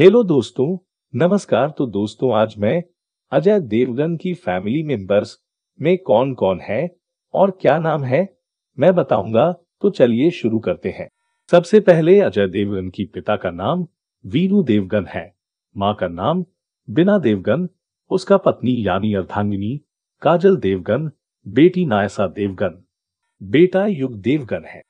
Hello दोस्तों, नमस्कार। तो दोस्तों, आज मैं अजय देवगन की फैमिली मेंबर्स में कौन कौन है और क्या नाम है, मैं बताऊँगा। तो चलिए शुरू करते हैं। सबसे पहले अजय देवगन की पिता का नाम वीरू देवगन है। माँ का नाम बिना देवगन, उसका पत्नी यानी अर्धांगिनी काजल देवगन, बेटी नायसा देवगन। बेटा युग देवगन है।